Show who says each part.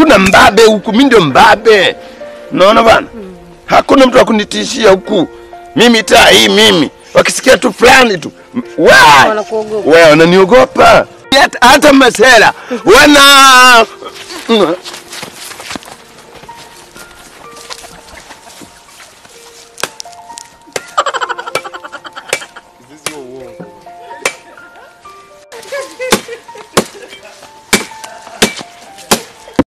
Speaker 1: hakuna mbabe huku, mimi ndio mbabe. Naona bana, hakuna mtu akunitishia huku. Mimi, taa hii mimi, wakisikia tu fulani tu. Wananiogopa, hata masela. Wana